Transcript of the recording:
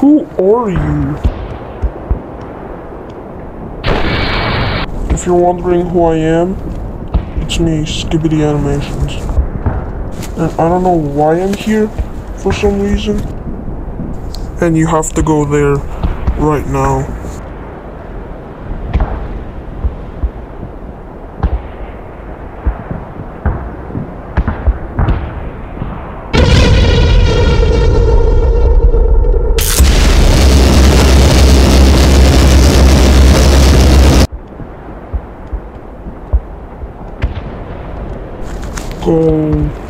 Who are you? If you're wondering who I am, it's me, Skibidi Animations. And I don't know why I'm here for some reason. And you have to go there right now. Go